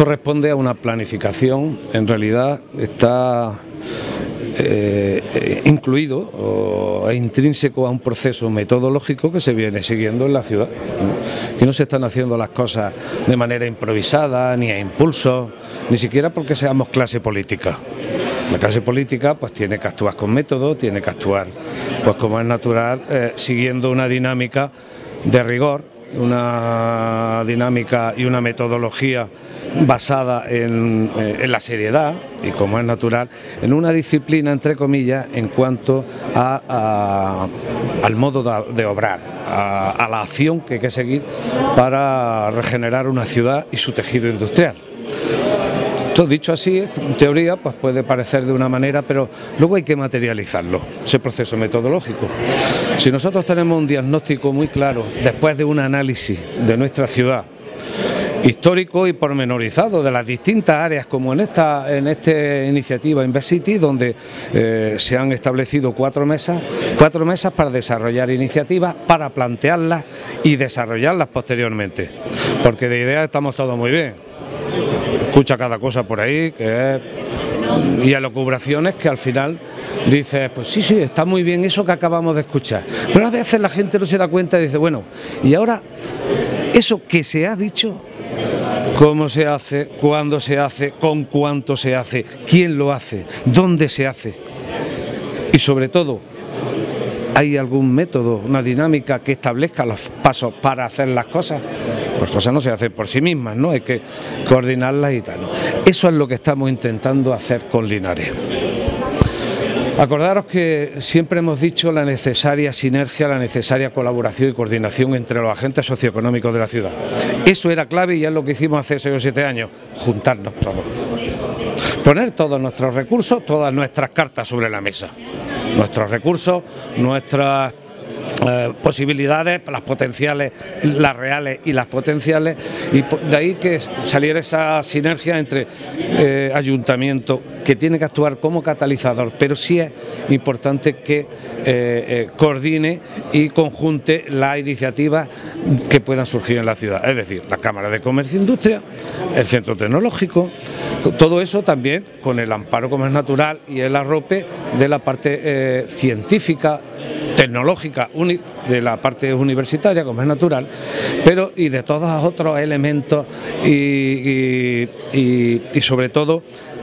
Esto responde a una planificación, en realidad está eh, incluido o intrínseco a un proceso metodológico que se viene siguiendo en la ciudad. Que no se están haciendo las cosas de manera improvisada, ni a impulso, ni siquiera porque seamos clase política. La clase política pues tiene que actuar con método, tiene que actuar pues como es natural, eh, siguiendo una dinámica de rigor, una dinámica y una metodología basada en, eh, la seriedad y como es natural, en una disciplina entre comillas en cuanto a, al modo de, obrar, a, la acción que hay que seguir para regenerar una ciudad y su tejido industrial. Esto dicho así, en teoría, pues puede parecer de una manera, pero luego hay que materializarlo, ese proceso metodológico. Si nosotros tenemos un diagnóstico muy claro, después de un análisis de nuestra ciudad, histórico y pormenorizado de las distintas áreas, como en esta, en esta iniciativa InvestCity, donde eh, se han establecido cuatro mesas, cuatro mesas para desarrollar iniciativas, para plantearlas y desarrollarlas posteriormente. Porque de ideas estamos todos muy bien. Escucha cada cosa por ahí, que es y a locubraciones que al final dices, pues sí, sí, está muy bien eso que acabamos de escuchar. Pero a veces la gente no se da cuenta y dice, bueno, y ahora eso que se ha dicho, cómo se hace, cuándo se hace, con cuánto se hace, quién lo hace, dónde se hace. Y sobre todo, ¿hay algún método, una dinámica que establezca los pasos para hacer las cosas? Las cosas no se hacen por sí mismas, ¿no? Hay que coordinarlas y tal. Eso es lo que estamos intentando hacer con Linares. Acordaros que siempre hemos dicho la necesaria sinergia, la necesaria colaboración y coordinación entre los agentes socioeconómicos de la ciudad. Eso era clave y es lo que hicimos hace 6 o 7 años, juntarnos todos. Poner todos nuestros recursos, todas nuestras cartas sobre la mesa. Nuestros recursos, nuestras eh, posibilidades, las potenciales, las reales y las potenciales, y de ahí que saliera esa sinergia entre eh, ayuntamiento, que tiene que actuar como catalizador, pero sí es importante que eh, coordine y conjunte las iniciativas que puedan surgir en la ciudad, es decir, la Cámara de Comercio e Industria, el Centro Tecnológico, todo eso también con el amparo como es natural y el arrope de la parte científica, tecnológica de la parte universitaria, como es natural, pero y de todos los otros elementos y, sobre todo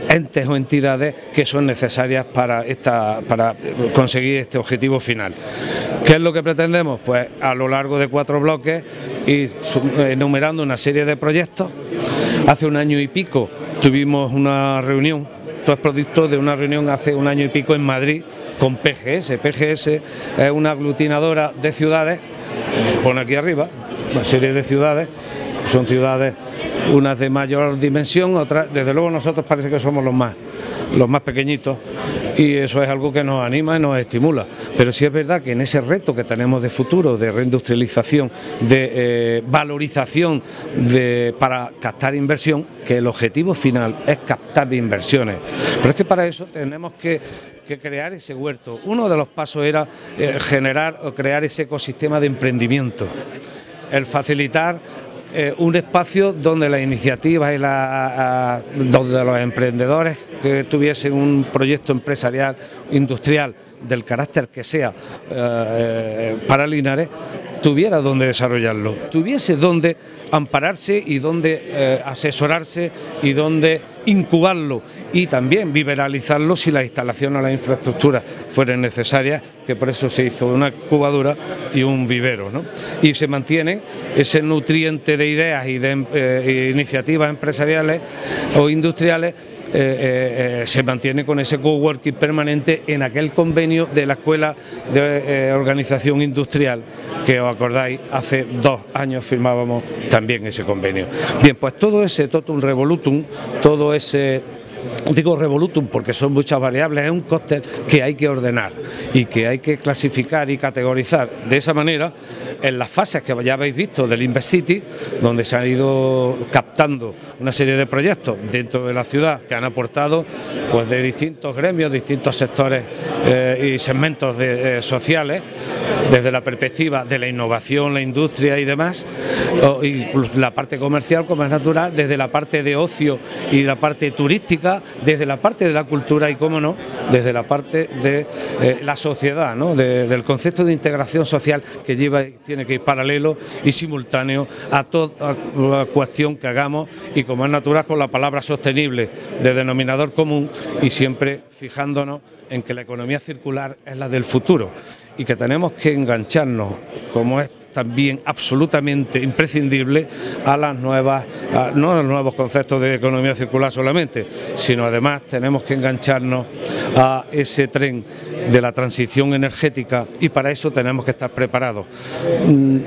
entes o entidades que son necesarias para, esta, para conseguir este objetivo final. ¿Qué es lo que pretendemos? Pues a lo largo de cuatro bloques ir enumerando una serie de proyectos. Hace un año y pico tuvimos una reunión, esto es producto de una reunión hace un año y pico en Madrid con PGS. PGS es una aglutinadora de ciudades, pone aquí arriba, una serie de ciudades, son ciudades unas de mayor dimensión, otras, desde luego nosotros parece que somos los más, los más pequeñitos y eso es algo que nos anima y nos estimula. Pero sí es verdad que en ese reto que tenemos de futuro, de reindustrialización, de eh, valorización de, para captar inversión, que el objetivo final es captar inversiones. Pero es que para eso tenemos que crear ese huerto. Uno de los pasos era eh, generar o crear ese ecosistema de emprendimiento, el facilitar eh, un espacio donde las iniciativas y la, donde los emprendedores que tuviesen un proyecto empresarial, industrial, del carácter que sea eh, para Linares, tuviera donde desarrollarlo, tuviese donde ampararse y donde eh, asesorarse y donde incubarlo y también liberalizarlo si la instalación o la infraestructura fueran necesarias, que por eso se hizo una incubadora y un vivero. Y se mantiene ese nutriente de ideas y de eh, iniciativas empresariales o industriales eh, eh, eh, se mantiene con ese coworking permanente en aquel convenio de la Escuela de Organización Industrial, que os acordáis, hace dos años firmábamos también ese convenio. Bien, pues todo ese totum revolutum, todo ese digo revolutum porque son muchas variables, es un cóctel que hay que ordenar y que hay que clasificar y categorizar de esa manera en las fases que ya habéis visto del InvestCity, donde se han ido captando una serie de proyectos dentro de la ciudad que han aportado pues de distintos gremios, distintos sectores eh, y segmentos de, eh, sociales desde la perspectiva de la innovación, la industria y demás, y la parte comercial como es natural, desde la parte de ocio y la parte turística, desde la parte de la cultura y, cómo no, desde la parte de eh, la sociedad, ¿no? del concepto de integración social que lleva, tiene que ir paralelo y simultáneo a toda cuestión que hagamos y como es natural con la palabra sostenible de denominador común y siempre fijándonos en que la economía circular es la del futuro y que tenemos que engancharnos, como es también absolutamente imprescindible a las nuevas, no a los nuevos conceptos de economía circular solamente, sino además tenemos que engancharnos a ese tren de la transición energética y para eso tenemos que estar preparados. Mm,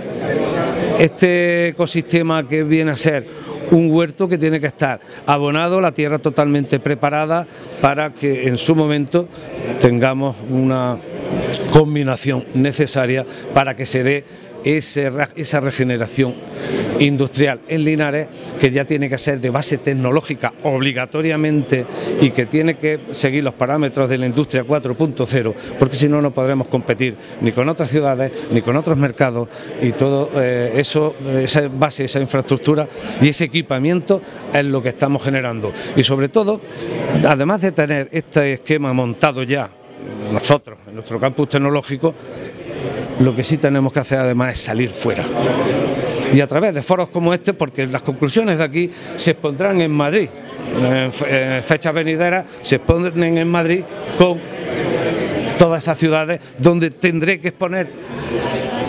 este ecosistema que viene a ser un huerto que tiene que estar abonado, la tierra totalmente preparada para que en su momento tengamos una combinación necesaria para que se dé esa regeneración industrial en Linares que ya tiene que ser de base tecnológica obligatoriamente y que tiene que seguir los parámetros de la industria 4.0 porque si no no podremos competir ni con otras ciudades ni con otros mercados y todo eh, eso, esa base, esa infraestructura y ese equipamiento es lo que estamos generando. Y sobre todo además de tener este esquema montado ya nosotros en nuestro campus tecnológico lo que sí tenemos que hacer además es salir fuera. Y a través de foros como este, porque las conclusiones de aquí se expondrán en Madrid, en fechas venideras se exponen en Madrid con todas esas ciudades donde tendré que exponer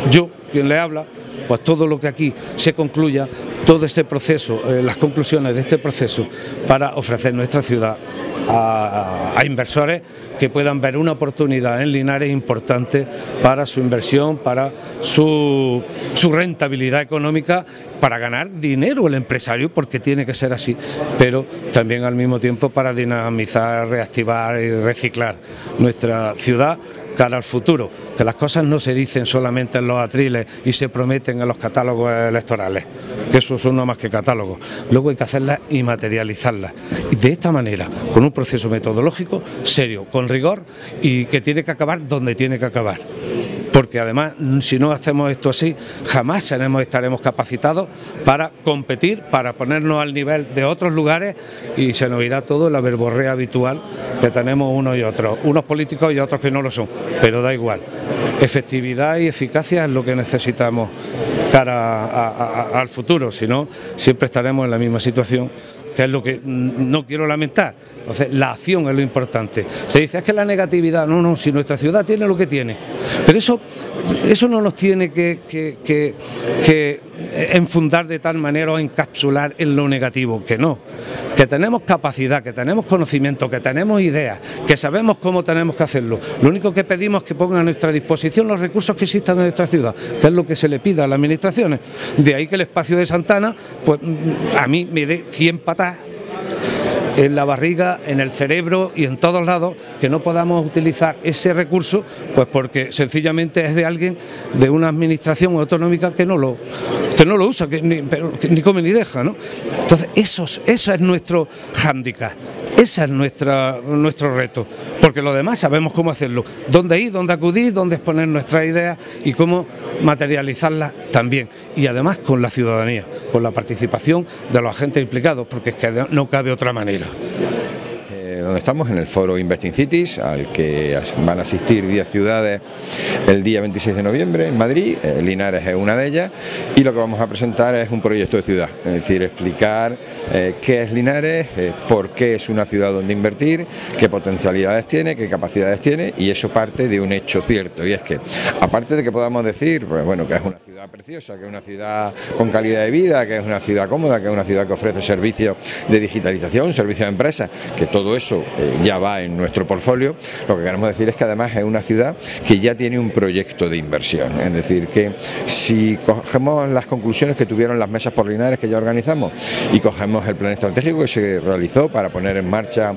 yo, quien le habla, pues todo lo que aquí se concluya, todo este proceso, eh, las conclusiones de este proceso para ofrecer nuestra ciudad a, inversores que puedan ver una oportunidad en Linares importante para su inversión, para su, rentabilidad económica, para ganar dinero el empresario, porque tiene que ser así, pero también al mismo tiempo para dinamizar, reactivar y reciclar nuestra ciudad cara al futuro, que las cosas no se dicen solamente en los atriles y se prometen en los catálogos electorales, que eso son no más que catálogos. Luego hay que hacerlas y materializarlas. Y de esta manera, con un proceso metodológico serio, con rigor y que tiene que acabar donde tiene que acabar porque además si no hacemos esto así, jamás seremos, estaremos capacitados para competir, para ponernos al nivel de otros lugares y se nos irá todo la verborrea habitual que tenemos unos y otros, unos políticos y otros que no lo son, pero da igual. Efectividad y eficacia es lo que necesitamos cara al futuro, si no, siempre estaremos en la misma situación que es lo que no quiero lamentar. Entonces, la acción es lo importante. Se dice, es que la negatividad, no, no, si nuestra ciudad tiene lo que tiene. Pero eso, eso no nos tiene que, que, enfundar de tal manera o encapsular en lo negativo, que no. Que tenemos capacidad, que tenemos conocimiento, que tenemos ideas, que sabemos cómo tenemos que hacerlo. Lo único que pedimos es que pongan a nuestra disposición los recursos que existan en nuestra ciudad, que es lo que se le pida a las administraciones. De ahí que el espacio de Santana, pues a mí me dé 100 patas en la barriga, en el cerebro y en todos lados, que no podamos utilizar ese recurso, pues porque sencillamente es de alguien de una administración autonómica que no lo, que no lo usa, que ni, ni come ni deja. ¿no? Entonces, eso, eso es nuestro hándicap. Ese es nuestra, nuestro reto, porque lo demás sabemos cómo hacerlo, dónde ir, dónde acudir, dónde exponer nuestras ideas y cómo materializarlas también. Y además con la ciudadanía, con la participación de los agentes implicados, porque es que no cabe otra manera donde estamos, en el foro Investing Cities, al que van a asistir 10 ciudades el día 26 de noviembre en Madrid, eh, Linares es una de ellas, y lo que vamos a presentar es un proyecto de ciudad, es decir, explicar eh, qué es Linares, eh, por qué es una ciudad donde invertir, qué potencialidades tiene, qué capacidades tiene, y eso parte de un hecho cierto, y es que, aparte de que podamos decir, pues bueno, que es una ciudad preciosa, que es una ciudad con calidad de vida, que es una ciudad cómoda, que es una ciudad que ofrece servicios de digitalización, servicios de empresas, que todo eso eh, ya va en nuestro portfolio, lo que queremos decir es que además es una ciudad que ya tiene un proyecto de inversión. Es decir, que si cogemos las conclusiones que tuvieron las mesas por Linares que ya organizamos y cogemos el plan estratégico que se realizó para poner en marcha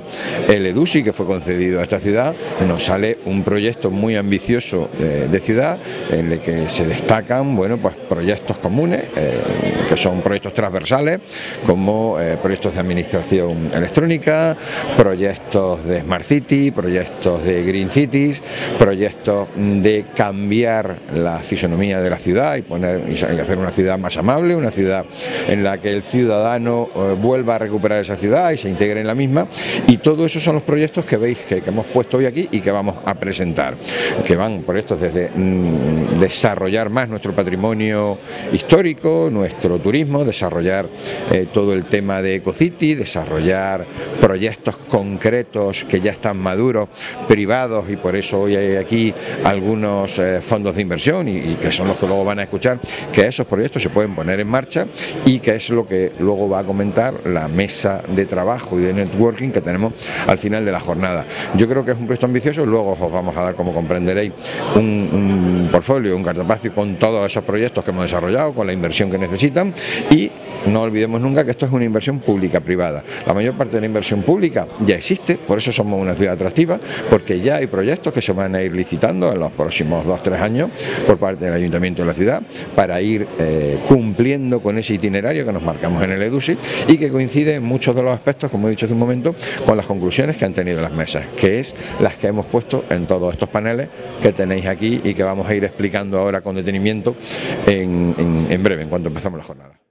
el EDUSI que fue concedido a esta ciudad, nos sale un proyecto muy ambicioso de, ciudad en el que se destacan bueno, pues proyectos comunes, eh, que son proyectos transversales, como eh, proyectos de administración electrónica, proyectos de Smart City, proyectos de Green Cities, proyectos de cambiar la fisonomía de la ciudad y, poner, y hacer una ciudad más amable, una ciudad en la que el ciudadano eh, vuelva a recuperar esa ciudad y se integre en la misma. Y todo eso son los proyectos que veis que, hemos puesto hoy aquí y que vamos a presentar, que van proyectos desde mm, desarrollar más nuestro patrimonio histórico, nuestro turismo, desarrollar eh, todo el tema de EcoCity, desarrollar proyectos concretos que ya están maduros, privados, y por eso hoy hay aquí algunos eh, fondos de inversión y, que son los que luego van a escuchar, que esos proyectos se pueden poner en marcha y que es lo que luego va a comentar la mesa de trabajo y de networking que tenemos al final de la jornada. Yo creo que es un proyecto ambicioso, luego os vamos a dar, como comprenderéis, un, un portfolio, un cartapacio con todos esos proyectos que hemos desarrollado, con la inversión que necesitan y no olvidemos nunca que esto es una inversión pública-privada. La mayor parte de la inversión pública ya existe, por eso somos una ciudad atractiva, porque ya hay proyectos que se van a ir licitando en los próximos dos, tres años por parte del Ayuntamiento de la ciudad para ir eh, cumpliendo con ese itinerario que nos marcamos en el EDUSI y que coincide en muchos de los aspectos, como he dicho hace un momento, con las conclusiones que han tenido las mesas, que es las que hemos puesto en todos estos paneles que tenéis aquí y que vamos a ir explicando ahora con detenimiento en breve, en cuanto empezamos la jornada.